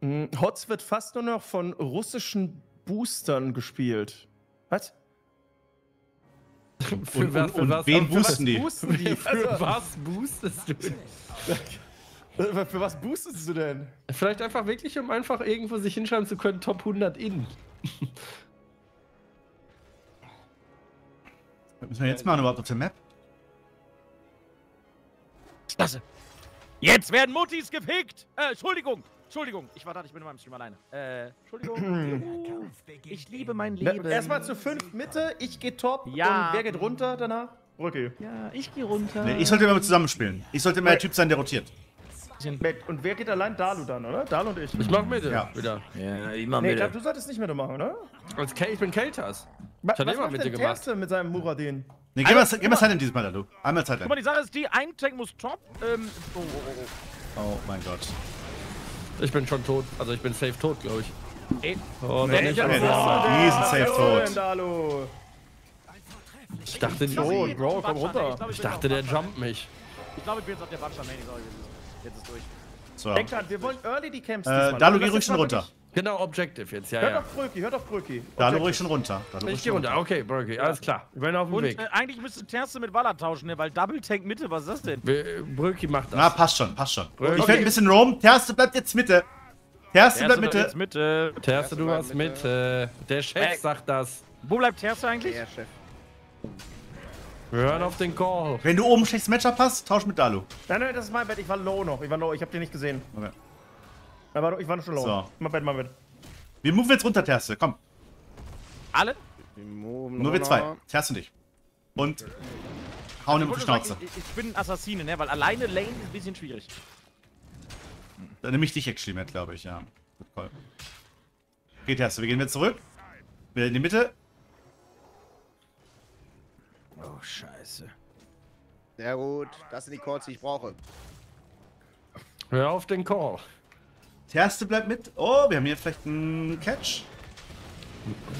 Hm, Hotz wird fast nur noch von russischen Boostern gespielt. Was? Für Und, was- und, für und was- wen für was boosten die? Boosten die? Für Also, was boostest du? für was boostest du denn? Vielleicht einfach wirklich, um einfach irgendwo sich hinschreiben zu können, Top 100 in. Was müssen wir jetzt machen überhaupt auf der Map? Klasse. Jetzt werden Muttis gefickt. Äh, Entschuldigung. Entschuldigung. Ich war da, ich bin in meinem Stream alleine. Äh, Entschuldigung. ich liebe mein Leben. Erstmal zu fünf Mitte, ich gehe top. Ja. Und wer geht runter danach? Brücke. Ja, ich gehe runter. Nee, ich sollte immer zusammenspielen. Ich sollte immer der Typ sein, der rotiert. Und wer geht allein? Dalu dann, oder? Dalu und ich. Ich mach mit, Ja. wieder. Ja, immer Nee, ich mit. glaube, du solltest nicht mehr machen, oder? Als Kel ich bin Keltas. Was, hatte was immer macht mit dir denn gemacht. Terste mit seinem Muradin? Nee, gib mal, gib mal Zeit in diesem Mal, Dalu. Einmal Zeit. Guck mal, die Sache ist die, ein Tank muss top. Ähm, oh, oh, oh, oh. Oh mein Gott. Ich bin schon tot. Also ich bin safe tot, glaube ich. Ey. Oh, Nee, nicht. ich das ist die sind safe tot. Ich dachte, die, Oh, Bro, komm runter. glaub, ich dachte, der jumpt mich. Ich glaube, ich bin jetzt auf der Wandstand. Nee, sorry, jetzt ist durch. So. Denk dran, wir wollen early die Camps Äh. Dalu, geh ruhig ist schon runter. wirklich- Genau, Objective jetzt, ja, Hört ja. auf Brücki, hört auf Brücki. Dalu ruhig schon runter. Ich gehe schon runter. Okay, Brokey, alles klar. Ich bin auf dem Und Weg. äh, eigentlich müsste Terste mit Waller tauschen, ne? Weil Double Tank Mitte, was ist das denn? Wir- Bröki macht Na, das. passt schon, passt schon. Okay. Ich werde ein bisschen roam. Terste bleibt jetzt Mitte. Terste bleibt Mitte. jetzt Mitte. Terste, du hast mit. Äh, der Chef Äh, sagt das. Wo bleibt Terste eigentlich? Der Chef. Wir hören auf den Call. Wenn du oben ein schlechtes Matchup hast, tausch mit Dalu. Nein, nein, das ist mein Bett. Ich war low noch. Ich war low. Ich hab den nicht gesehen. Okay. Aber ich war schon low. So. Mein Bett, mein Bett. Wir moven jetzt runter, Terste. Komm. Alle? Wir Nur wir zwei. Terste und ich. Und hauen ihm auf die Schnauze. sagen, Ich, ich bin ein Assassine, ne? Weil alleine Lane ist ein bisschen schwierig. Dann nehme ich dich actually mit, glaube ich, ja. Gut, Call. Okay, Terste, wir gehen jetzt zurück. Wir in die Mitte. Oh, scheiße. Sehr gut. Das sind die Calls, die ich brauche. Hör auf den Call. Terste bleibt mit. Oh, wir haben hier vielleicht einen Catch.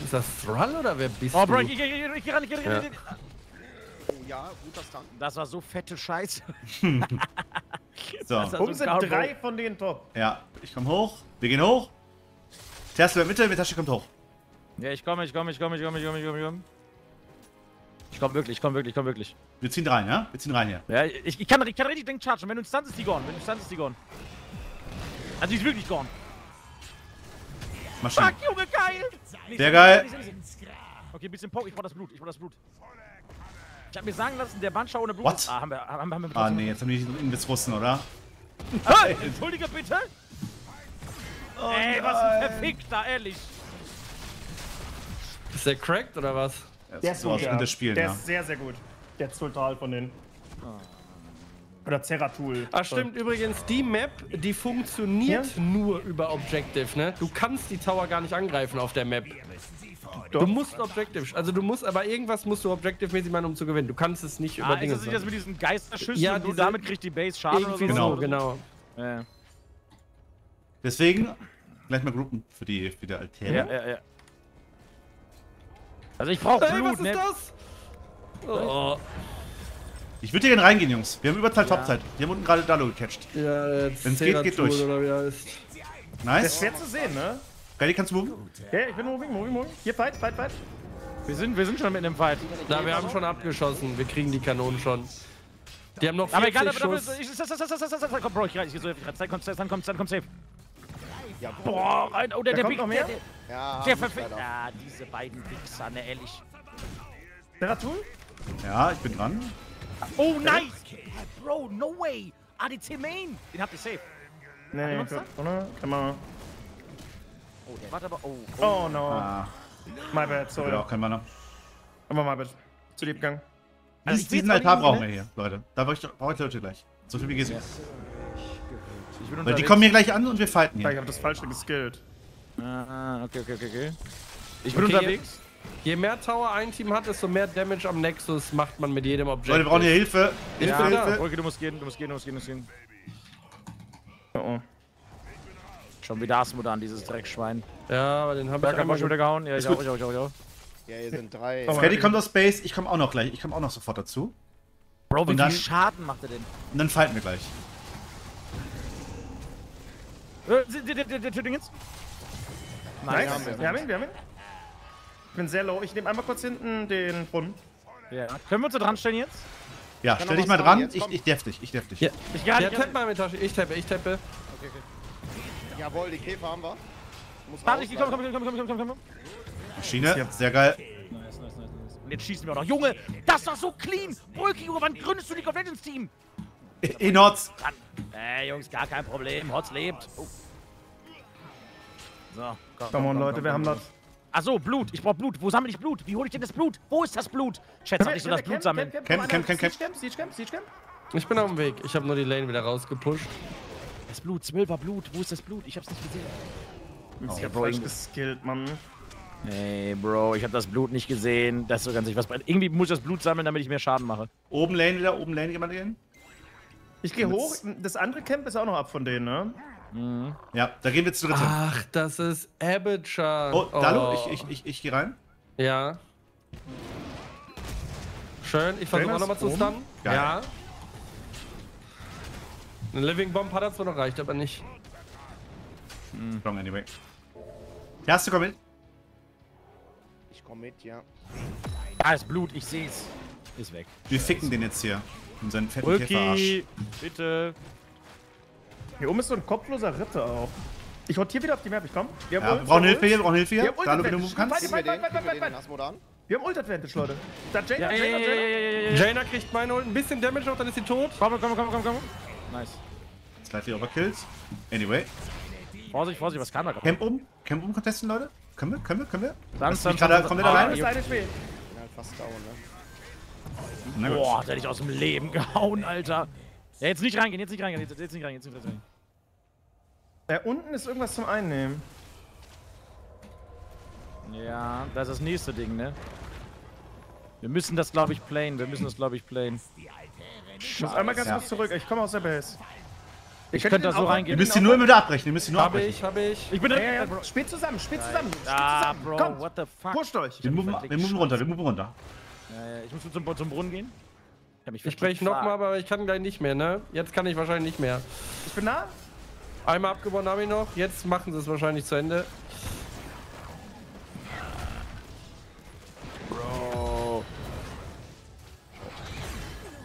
Ist das Thrall oder wer bist Oh, du? Bro, ich, ich, ich, ich, ich geh ran, ich geh ran, ich geh ran. Oh ja, guter Stun. Das war so fette Scheiße. So. Das war Oben so sind ein drei von denen top. Ja, ich komme hoch. Wir gehen hoch. Terste bleibt Mitte, Metashi kommt hoch. Ja, ich komme, ich komme, ich komme, ich komme, ich komme, ich komme, ich komme. Ich komme wirklich, ich komme wirklich, ich komme wirklich. Wir ziehen rein, ja? Wir ziehen rein hier. Ja, ich, ich, kann, ich kann richtig denken chargen. Wenn du stunnst, ist die gone. Wenn du stunnst, ist die gone. Also, die ist wirklich gone. Maschine. Fuck, Junge, geil! Nee, Sehr geil. Okay, bisschen Poke. Ich brauch das Blut, ich brauch das Blut. Ich hab mir sagen lassen, der Bandschau ohne Blut. What? Ah, haben wir, haben, haben wir Ah, nee, jetzt haben die Invis Russen, oder? Ah, Entschuldige bitte. Oh, Ey, was ein Verfickter, ehrlich. Ist der cracked oder was? Der ist so aus das Spielen, Der ja. ist sehr, sehr gut. Der Zultal von denen. Oder Zeratul. Ah, stimmt übrigens, die Map, die funktioniert Ja? nur über Objective, ne? Du kannst die Tower gar nicht angreifen auf der Map. Doch. Du musst Objective, also du musst, aber irgendwas musst du Objective-mäßig machen, um zu gewinnen. Du kannst es nicht über Ah, ist Dinge das nicht das mit diesen Geisterschüssen Ja, und du diese- damit kriegst die Base Schaden oder so? so, genau. Ja, Deswegen gleich mal gruppen für die, für die Altäre. ja, ja. ja. Also ich brauch Ey, Blut, was ist ne? das? Oh, Ich würde hier gerne reingehen, Jungs. Wir haben Überzeit, Topzeit. Die haben unten gerade Dalo gecatcht. ja, jetzt Wenn's geht, geht durch. Oder wie ist. Das ist Nice. schwer zu sehen, ne? Ready, kannst du moven? Ja, ich bin moving, moving, moving. Hier, fight, fight, fight. Wir sind, wir sind schon mit einem Fight. Na, wir haben schon abgeschossen. Wir kriegen die Kanonen schon. Die haben noch 40 Aber egal, aber Schuss. ich, komm, Bro, ich rein, ich geh so heftig rein. Dann kommt, dann kommt, dann kommt safe. Ja, Boah, rein, oh, der, der Big, der, der, ja der. Ja, diese beiden Wichser, ne, ehrlich. Zeratul? Ja, ich bin dran. Oh, nice! Bro, no way! ADC Main! Den habt ihr safe. Nee, nee, Monster? oder? Kann man. Oh, der warte aber. Oh, oh. Oh no. Ah, My bad, sorry. ich auch kein Mana. Aber my bad. Zu lieb gegangen. Also ich diesen Altar auch brauchen wir hier, Leute. Da brauche ich, brauch ich Leute gleich. So viel wie. Ich bin Weil die kommen hier gleich an und wir fighten Ich hier. habe das Falsche geskillt. Ah, okay, okay, okay, okay. Ich bin Okay. unterwegs. Je mehr Tower ein Team hat, desto mehr Damage am Nexus macht man mit jedem Objective. Leute, wir brauchen hier Hilfe. Hilfe, da. Hilfe. Okay, du musst gehen, du musst gehen, du musst gehen, du musst gehen. Oh, oh. Schon wieder Asmodee an, dieses Dreckschwein. Ja, aber den haben einmal schon wieder gehauen. Ja, ich auch, ich auch, ich auch, ich auch. Ja, hier sind drei. Oh, Freddy kommt aus Space, ich komme auch noch gleich. Ich komme auch noch sofort dazu. Bro, wie Und dann- viel Schaden macht er denn? Und dann fighten wir gleich. Äh, der, der, der, der Dingens. Nice. haben wir. Wir haben ihn, wir haben ihn. Ich bin sehr low. Ich nehme einmal kurz hinten den Brunnen. Ja. Können wir uns da dran stellen jetzt? Ja, stell dich mal dran. jetzt Ich, ich deff dich, ich deff dich. Ja. Ich gar Ja, tapp mal mit Tasche. Ich tappe, ich tappe. Okay, okay. Jawohl, die Käfer haben wir. Muss Warte, ich komm, komm, komm, komm, komm, komm, komm, komm. Maschine, sehr geil. Nice, nice, nice, nice. Und jetzt schießen wir auch noch. Junge, das war so clean. Brücke, Junge, wann gründest du League of Legends Team? Inots. Dran. Äh, Jungs, gar kein Problem. Hotz lebt. Oh. So, komm, Come on, Leute, wir haben das. Achso, Blut. Ich brauch Blut. Wo sammle ich Blut? Wie hole ich denn das Blut? Wo ist das Blut? Chat, soll ich so das Blut sammeln? Camp, camp, camp, camp. Siege Camp, Siege Camp, Siege Camp. Ich bin auf dem Weg. Ich habe nur die Lane wieder rausgepusht. Das Blut, Zwölfer Blut. Wo ist das Blut? Ich hab's nicht gesehen. Ich Ja, hab Bro, falsch geskillt, Mann. Hey, Bro, ich hab das Blut nicht gesehen. Das ist so ganz sicher was. Irgendwie muss ich das Blut sammeln, damit ich mehr Schaden mache. Oben Lane wieder, oben Lane jemand gehen? Ich gehe hoch. Das andere Camp ist auch noch ab von denen, ne? Ja, da gehen wir zu dritt hin. Ach, das ist Abacha. Oh, Dalu, ich, ich, ich, ich geh rein. Ja. Schön, ich versuche auch nochmal ist zu stunnen. Geil. Ja. Ein Living Bomb hat er zwar noch reicht, aber nicht. Wrong anyway. Ja, hast du komm mit? Ich komm mit, ja. Da ist Blut, ich seh's. Ist weg. Wir ficken den jetzt hier. In seinen fetten Käferarsch. Rücki, bitte. Hier oben ist so ein kopfloser Ritter auch. Ich rotiere wieder auf die Map, ich komm. Wir Ja, wir brauchen wir Hilfe hier, wir brauchen Hilfe Wir hier. Dalu, wenn du kannst. Weit. Wir haben Ult Advantage, Leute. Da Jaina, Ja, ja, Jaina, ja, ja, Jaina. ja, ja, ja. Jaina kriegt meine Ult, ein bisschen Damage noch, dann ist sie tot. Komm, komm, komm, komm, komm. Nice. Slightly overkilled. Anyway. Vorsicht, Vorsicht, was kam da gerade? Camp um. Camp um contesten, Leute. Können wir, können wir, können wir? Dann, Lass mich gerade komplett Ah, alleine. Das ist eine halt fast down, ne? Boah, der hätte ich aus dem Leben gehauen, Alter. Ja, jetzt nicht reingehen, jetzt nicht reingehen, jetzt, jetzt nicht reingehen, jetzt nicht reingehen. Da unten ist irgendwas zum Einnehmen. Ja, das ist das nächste Ding, ne? Wir müssen das, glaube ich, playen. Wir müssen das, glaube ich, playen. Ich muss einmal ganz Ja. kurz zurück. Ich komme aus der Base. Ich könnte da so Ihr reingehen. müsst hier nur immer wieder abbrechen. Ihr müsst hier nur Habe abbrechen. ich, habe ich. Ich bin Ja, ja, ja. Spielt zusammen, spielt zusammen. Spielt Ah, zusammen. Bro, Kommt, what the fuck? pusht euch. Wir moven, wir moven runter, wir moven runter. Ja, ja, ich muss zum, zum Brunnen gehen. Ich, hab Ich verklickt. brech nochmal, aber ich kann gleich nicht mehr, ne? Jetzt kann ich wahrscheinlich nicht mehr. Ich bin nah. Einmal abgewonnen habe ich noch, jetzt machen sie es wahrscheinlich zu Ende. Bro.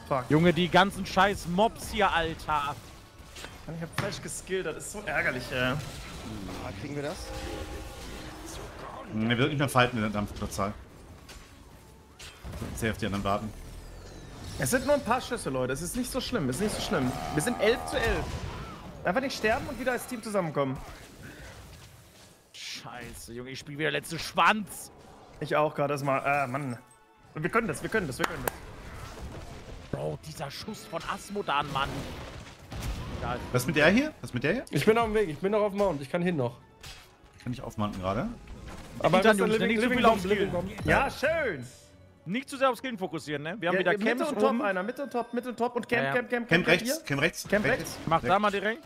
Fuck. Junge, die ganzen scheiß Mobs hier, Alter. Ich hab falsch geskillt. Das ist so ärgerlich, ey. Ah, kriegen wir das? Ne, wir wird nicht mehr fighten in der. Sehr auf die anderen warten. Es sind nur ein paar Schüsse, Leute. Es ist nicht so schlimm. Es ist nicht so schlimm. Wir sind 11 zu 11. Einfach nicht sterben und wieder als Team zusammenkommen. Scheiße, Junge, ich spiele wieder letzte Schwanz. Ich auch gerade erstmal. Ah, Mann. Und wir können das, wir können das, wir können das. Bro, dieser Schuss von Asmodan, Mann. Egal. Was ist mit der hier? Was ist mit der hier? Ich bin auf dem Weg, ich bin noch auf dem Mount, ich kann hin noch. Kann ich aufmonten gerade. Aber Dann, Mr. Jungs, Living, nicht so Living viel Bomb, auf Living Skill. Bomb. Ja, schön. Nicht zu sehr aufs Killen fokussieren, ne? Wir haben Ja, wieder Mitte Camps und Top oben. einer. Mitte und Top, Mitte und Top und Camp, Ja, ja. Camp, Camp, Camp Camp, rechts. Camp rechts. Camp rechts. Mach da mal direkt.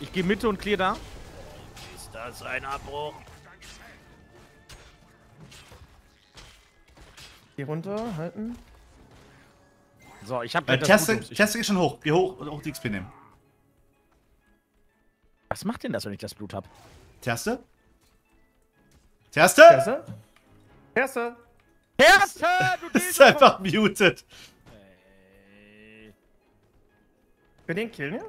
Ich gehe Mitte und clear da. Ist das ein Abbruch? Hier runter, halten. So, ich hab Äh. Ich, Teste geht schon hoch. Geh hoch und hoch die XP nehmen. Was macht denn das, wenn ich das Blut hab? Teste? Teste? Erste. Erste. Erste, du Das ist einfach muted. Wir den killen, ja?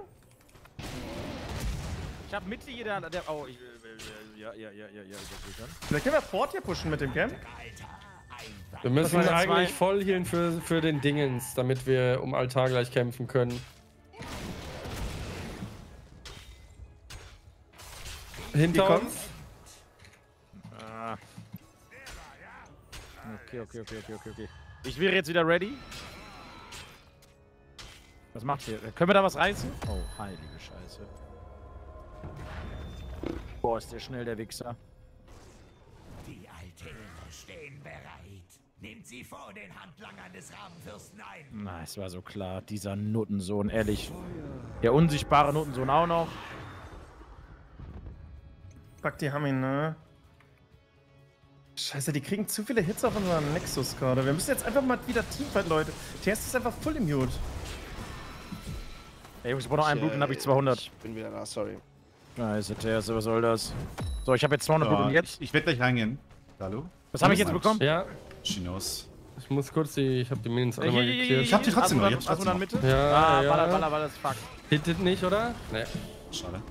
Ich hab Mitte jeder. Der, oh, ich. Ja, ja, ja, ja, ja, ich hab schon. Vielleicht können wir Fort hier pushen mit dem Camp. Wir müssen eigentlich zwei. voll healen für, für den Dingens, damit wir um Altar gleich kämpfen können. Hinter uns. Okay, okay, okay, okay, okay, okay. Ich wäre jetzt wieder ready. Was macht ihr? Können wir da was reißen? Oh, heilige Scheiße. Boah, ist der schnell, der Wichser. Die Altäre stehen bereit. Nehmt sie vor den Handlangern des Rabenfürsten ein. Na, es war so klar. Dieser Nuttensohn, ehrlich. Der unsichtbare Nuttensohn auch noch. Fuck, die haben ihn, ne? Scheiße, die kriegen zu viele Hits auf unseren Nexus gerade. Wir müssen jetzt einfach mal wieder Teamfight, Leute. TS ist einfach voll im Mute. Ey, Jungs, ich brauche noch ein Blut und dann hab ich 200. Ich bin wieder da, sorry. Scheiße, TS, was soll das? So, ich habe jetzt 200 Ja, Punkte jetzt. ich ich werde gleich reingehen. Hallo? Was habe ich jetzt bekommen? Ja, Chinos. ich muss kurz die. Ich habe die Minions alle mal geklärt. Ich hab die trotzdem noch, ich trotzdem Mitte? Ja, ah, ja. baller, baller, baller, fuck. Hittet nicht, oder? Ne. Schade.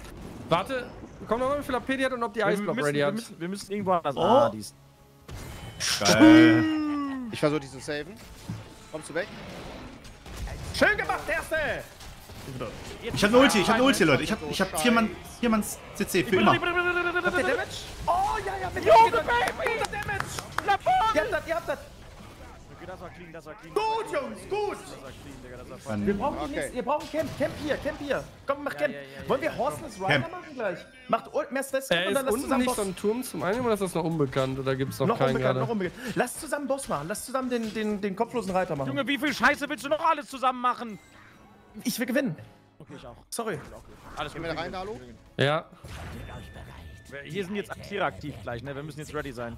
Warte, komm noch mal, wie viel AP die hat und ob die Wir Eisblock ready wir, hat. müssen, wir müssen irgendwo anders. Oh. Ah, die ist. Geil. Ich versuche dich zu saven. Kommst du weg? Schön gemacht, Erste! Ich hab eine Ulti, ich hab eine Ulti, Leute. Ich hab, ich hab vier Mann, vier Mann CC für immer. Habt ihr Damage? Oh, ja, ja, mit Junge, Junge, Baby! Damage! Ihr habt das, ihr habt das. Okay, das war clean, das war clean. Gut, Jungs, gut! Das war clean, Digga, das war. Wir brauchen Okay. nichts, ihr braucht Camp, Camp hier, Camp hier. Komm, mach Camp. ja, ja, Wollen wir Horseless Rider machen gleich? Macht Ult, mehr Stress Äh, und ist dann unten zusammen nicht Boss. so ein Turm zum Einnehmen oder ist das noch unbekannt? Oder gibt's noch, Noch keinen unbekannt, noch gerade? unbekannt. Lass zusammen Boss machen, lass zusammen den, den, den kopflosen Reiter machen. Junge, wie viel Scheiße willst du noch alles zusammen machen? ich will gewinnen. Okay, ich auch. Sorry. Alles Gehen gut. wir da rein, Dalu? Ja. Hier sind jetzt Aktiere aktiv gleich, ne? Wir müssen jetzt ready sein.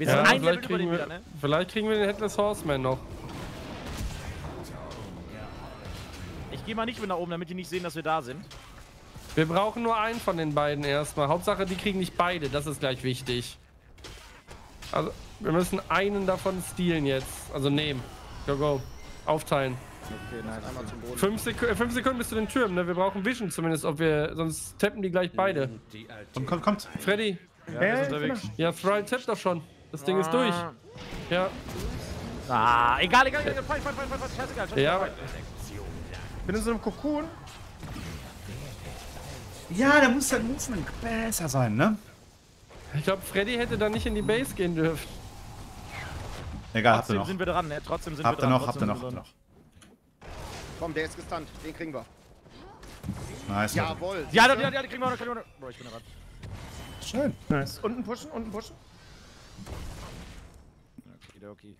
Wir ja sind ein Level vielleicht, über kriegen den wir, wieder, ne? vielleicht kriegen wir den Headless Horseman noch. Ich gehe mal nicht mit nach oben, damit die nicht sehen, dass wir da sind. Wir brauchen nur einen von den beiden erstmal. Hauptsache, die kriegen nicht beide. Das ist gleich wichtig. Also, wir müssen einen davon stehlen jetzt. Also nehmen. Go, go. Aufteilen. Okay, nice. Einmal zum Boden. Fünf, Seku äh, fünf Sekunden bis zu den Türmen, ne? Wir brauchen Vision zumindest, ob wir. Sonst tappen die gleich beide. Kommt, kommt, kommt. Freddy. Ja, Ja, ja, unterwegs. Ja, Thrall tappt doch schon. Das Ding ist durch. Ja. Ah, egal, egal, egal. Fight, fight, fight, fight, fight. Scheißegal. scheißegal. Ja, bin in so einem Kokon. Ja, der muss, muss dann besser sein, ne? ich glaube, Freddy hätte da nicht in die Base gehen dürfen. Egal, habt ihr Trotzdem noch. sind wir dran, ne? Trotzdem sind Habt wir ihr dran. noch, habt ihr trotzdem noch, habt ihr noch. Komm, der ist gestunt. Den kriegen wir. Nice. Jawohl. Ja, ja, ja, ja, die kriegen wir noch, kriegen wir noch. Bro, ich bin dran. Schön. Nice. Unten pushen, unten pushen. Okay, okay.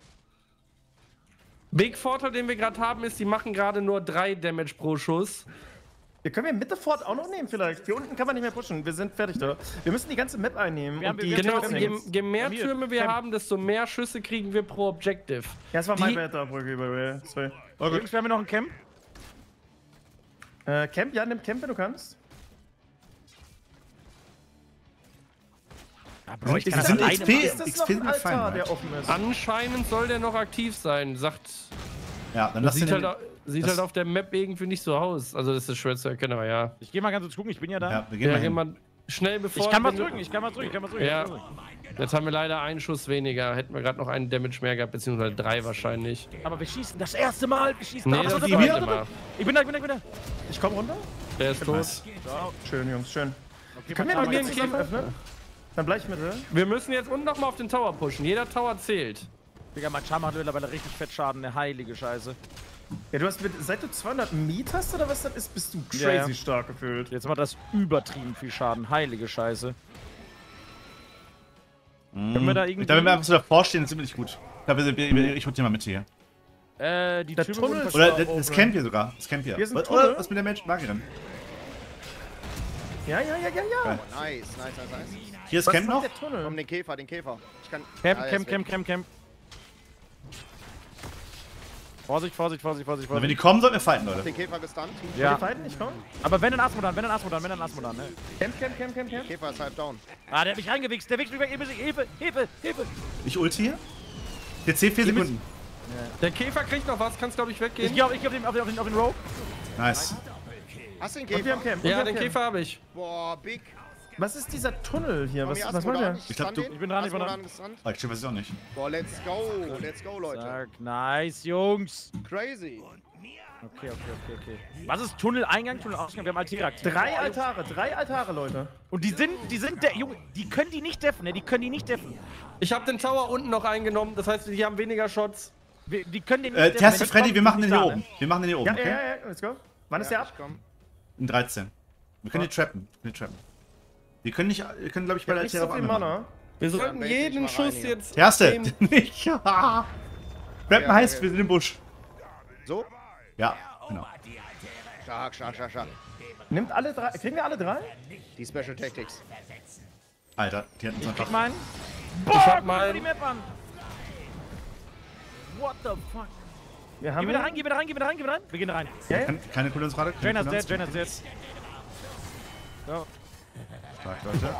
Big Vorteil, den wir gerade haben, ist, die machen gerade nur drei Damage pro Schuss. Wir können wir Mitte Fort auch noch nehmen vielleicht. Hier unten kann man nicht mehr pushen. Wir sind fertig da. Wir müssen die ganze Map einnehmen. Wir die Genau, je, je mehr Türme wir haben, desto mehr Schüsse kriegen wir pro Objective. Ja, das war mein Bad da, Brücke, by the way. Sorry. Jungs, wir haben hier noch ein Camp. Äh, Camp, ja, nimm Camp, wenn du kannst. Ja, Bro, ich Wir kann das sind XP. Ist das XP noch ein Altar, der offen ist? Anscheinend soll der noch aktiv sein, sagt. Ja, dann lass Sieht, halt, sieht das- halt auf der Map irgendwie nicht so aus. Also, das ist schwer zu erkennen, aber ja. Ich gehe mal ganz kurz gucken, ich bin ja da. Ja, wir gehen Ja, mal mal schnell bevor. Ich kann du- drücken, ich kann was drücken, ich kann was drücken. Ja. ich. Jetzt haben wir leider einen Schuss weniger. Hätten wir gerade noch einen Damage mehr gehabt, beziehungsweise drei wahrscheinlich. Aber wir schießen das erste Mal. Wir schießen Nee, da. das das warte, zweite. Mal. Ich bin da, ich bin da, ich bin da. Ich komm runter. Der ist tot. Schön, Jungs, schön. Okay, Können wir mal noch gehen. zusammen öffnen? Dann bleib ich mit, oder? Wir müssen jetzt unten nochmal auf den Tower pushen. Jeder Tower zählt. Digga, mein Charme hat mittlerweile richtig fett Schaden, eine heilige Scheiße. Ja, du hast mit, seit du 200 Miet hast oder was das ist, bist du crazy Ja, ja. stark gefühlt. Jetzt macht das übertrieben viel Schaden, heilige Scheiße. Können wir da irgendwie... glaube, wenn wir einfach so davor stehen, sind wir nicht gut. Ich wir- ich hol dir mal mit hier. äh, die Der Türme Tunnel ist- Oder das, das Camp hier sogar. Das Camp hier. Hier ist ein Oder- was mit der Magic Magierin? Ja, ja, ja, ja, ja. Nice, nice, nice, nice. Hier ist Was Camp noch. der Tunnel? Komm, den Käfer, den Käfer. Ich kann. Camp, Ah, Camp, Camp. Camp, Camp. Vorsicht, Vorsicht, Vorsicht, Vorsicht, Also wenn die Vorsicht. kommen, sollten wir fighten, Leute. Den Käfer gestunt. Ja, Die fighten nicht kommen? aber wenn ein Asmodan, wenn ein Asmodan, wenn ein Asmodan, ne? Camp, Camp, Camp, Camp, Camp. Käfer ist halb down. Ah, der hat mich reingewichst, der wichst mich weg, Hilfe, Hilfe, Hilfe, Hilfe. Ich ulti hier. Jetzt 10, 4 Sekunden. Der Käfer kriegt noch was, kannst glaube ich Ich weggehen. geh auf, ich geh auf den, auf den, auf den, auf den. Nice. Hast du den Und wir Käfer? haben Camp. wir Ja, haben den Camp. Käfer habe ich. Boah, big. Was ist dieser Tunnel hier? Was, was wollt ihr? Ich glaub, du- Ich bin dran, ich bin dran. Ah, Ich weiß es auch nicht. Boah, let's go. Let's go, Leute. Sag, nice, Jungs. Crazy. Okay, okay, okay, okay. Was ist Tunnel-Eingang, Tunnel-Ausgang? Wir haben Altäre aktiv. Drei Altare, drei Altare, Leute. Und die sind, die sind, der Junge, die können die nicht deffen, ne? Die können die nicht deffen. Ich habe den Tower unten noch eingenommen, das heißt, die haben weniger Shots. Wir, die können den nicht Äh, deffen. Freddy, kommen, wir machen den hier da, oben. ne? Wir machen den hier oben, Ja, okay? ja, ja, let's go. Wann ist der Ja, ab? ich komm. In 13. Wir können die trappen. Wir können die trappen. Wir können nicht, wir können glaube ich bei der Altäre so viel. Mana. Wir sollten ich jeden Schuss jetzt. Terste! nehmen. Nicht! Rappen Ja, heißt, okay. wir sind im Busch. So. Ja, genau. Stark, stark, stark, stark. Nimmt alle drei. Kriegen wir alle drei? Die Special Tactics. Alter, die hatten uns Krieg einfach. meinen. Ich Boah, hab guck mal meinen. die Map an. What the fuck? Wir Geh haben wieder rein, geh wieder rein, geh wieder rein, geh wieder rein. Wir gehen rein. Ja, ja. Keine, keine Cooldown gerade. keine Jaina ist Cooldowns. dead, Jaina ist dead. So. Stark, Leute.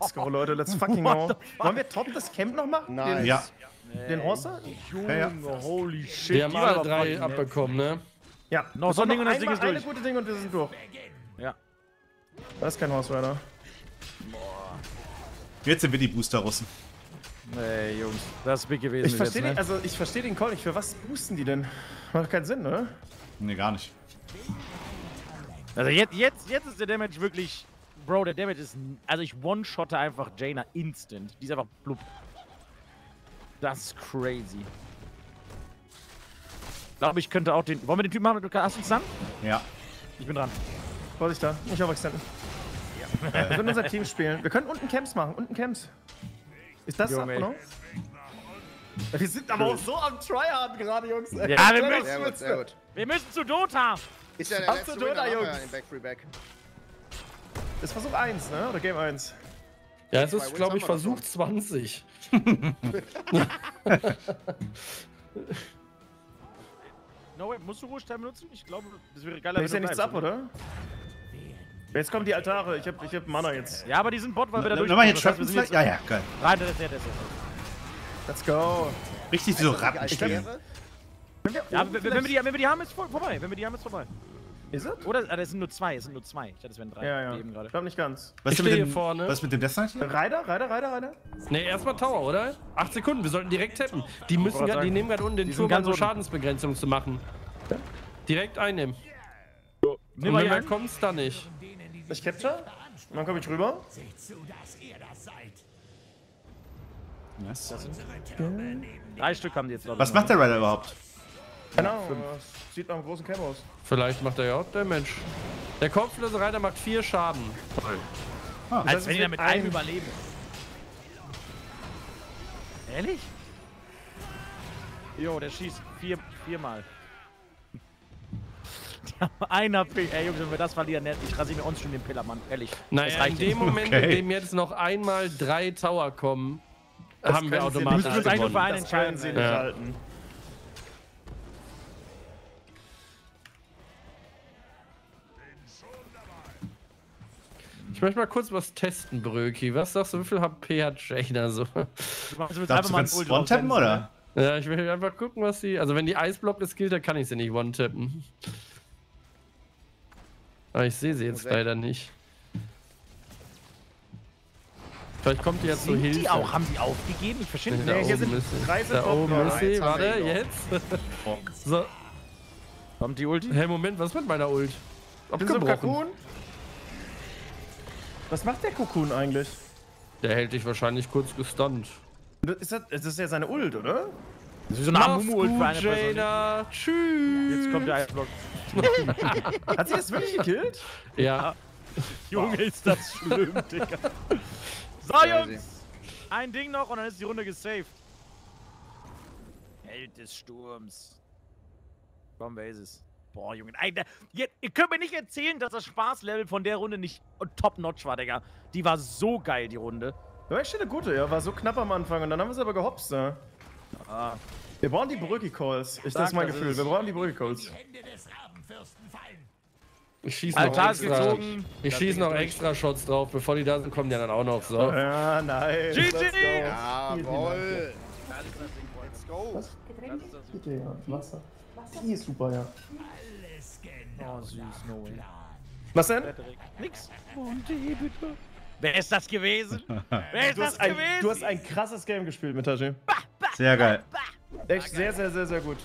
Let's go, Leute, let's fucking go. Wollen wir top das Camp noch machen? Nein. Den, Ja. den Horster? Ja, ja. Holy shit. Wir haben alle drei abbekommen, ne? Ja. Noch so ein Ding und das Ding ist durch. eine gute Ding und wir sind durch. Ja. Das ist kein Horse Rider. Jetzt sind wir die Booster-Russen. Nee, Jungs. Das ist big gewesen. Ich verstehe ne? also ich verstehe den Call nicht. Für was boosten die denn? Macht keinen Sinn, ne? Nee, gar nicht. Also jetzt, jetzt, jetzt ist der Damage wirklich. Bro, der Damage ist. n- Also ich one-shotte einfach Jaina instant. Die ist einfach blub. Das ist crazy. Ich glaube, ich könnte auch den. Wollen wir den Typen machen? Hast du dann? Ja. Ich bin dran. Vorsicht da, nicht overextenden. Wir können unser Team spielen. Wir können unten Camps machen, unten Camps. Ist das Junge. ab, oder? Wir sind aber auch so am Tryhard gerade, Jungs. Ja, wir müssen, wir müssen zu Dota. Ist ja der Ab letzte zu Winner, ja Jungs. Back Free Back. Das ist Versuch 1, ne? Oder Game 1? Ja, es ist, glaube ich, Versuch 20. No way, musst du Ruhestern benutzen? Ich glaube, das wäre geiler, Da ist ja nichts ab, oder? Jetzt kommen die Altare. Ich hab, ich hab Mana jetzt. Ja, aber die sind Bot, weil wir da durch. Nochmal jetzt vielleicht? jetzt- Ja, ja, geil. Nein, das ist der, das ist Let's go. Richtig so Die Altäre? der. Ja, wenn, wenn, wir die, wenn wir die haben, ist vor- vorbei. Wenn wir die haben, ist vorbei. Ist es? Oder? Ah, das sind nur zwei. Es sind nur zwei. Ich dachte, es wären drei. Ja, ja. Eben gerade. Ich glaube nicht ganz. Was Ich ist mit stehe dem, vorne. Was ist mit dem Death Knight hier? Rider, Rider, Rider, Rider. Ne, erstmal Tower, oder? 8 Sekunden, wir sollten direkt tappen. Die müssen grad, die nehmen gerade unten den sind um unten. Schadensbegrenzung zu machen. Direkt einnehmen. Nimm Und mal wenn wir einen. kommt's dann nicht. Ich capture. Und dann komme ich rüber. Seht zu, dass ihr das seid. Yes. Drei Stück haben die jetzt. Was macht der Rider überhaupt? Keine Ahnung. das Sieht nach einem großen Camp aus. Vielleicht macht er ja auch Damage. Der kopflose Reiter macht 4 Schaden. Als Das wenn ist die mit ein- einem überleben. Ehrlich? Jo, der schießt vier, viermal. Die haben ein HP. Ey, Jungs, wenn wir das verlieren, ne, ich rasiere mir uns schon den Pillar, Mann. Ehrlich. Das Naja, in dem. Moment, in Okay. dem jetzt noch einmal drei Tower kommen, haben wir automatisch. Wir müssen uns eigentlich nur für gewonnen. einen Das können entscheiden. sie nicht Ja. halten. Ich möchte mal kurz was testen, Bröki. Was sagst du, wie viel HP hat Jaina so? Du machst jetzt Glaubst einfach mal einen One-Tappen, oder? Ja, ich will einfach gucken, was sie. Also, wenn die Eisblock ist gilt, dann kann ich sie nicht one-tappen. Aber ich sehe sie jetzt weg. leider nicht. Vielleicht kommt die jetzt so Sind Hilfe. die auch? Haben die aufgegeben? Ich verstehe nicht. Da Nee, hier oben sind ist drei sind Da oben ist sie. Haben Warte, jetzt. so. Kommt die Ulti? Hey, Moment, was mit meiner Ult? Bist du im Abgebrochen. Cocoon? Was macht der Cocoon eigentlich? Der hält dich wahrscheinlich kurz gestunt. Ist das, ist das ja seine Ult, oder? Das ist wie so eine Amumu-Ult für eine Person. Jaina. Tschüss. Jetzt kommt der Eisblock. Hat sie das wirklich gekillt? Ja. Junge, ist das schlimm, Digga. So. Jungs. Ein Ding noch und dann ist die Runde gesaved. Held des Sturms. Komm, wer ist es? Boah, Junge. Alter, ihr, ihr könnt mir nicht erzählen, dass das Spaßlevel von der Runde nicht top-notch war, Digga. Die war so geil, die Runde. War echt eine gute, ja. War so knapp am Anfang und dann haben wir es aber gehopst, ne? Ah. Wir brauchen die Brücki-Calls. Ich- Das ist mein das Gefühl. ist- Wir brauchen die fallen. Ich schieße noch Altar extra. gezogen. Ich schieße noch extra Shots drauf. Bevor die da sind, kommen die dann auch noch. So. Ja, nice. GG! Let's go. Let's go. Bitte, ja. Wasser. Die ist super, ja. Oh, süß, no way. Was denn? Nix. Monty, bitte. Wer ist das gewesen? Wer ist Du das hast, ein, gewesen? du hast ein krasses Game gespielt mit Taji. Sehr geil. Echt sehr, sehr, sehr, sehr gut.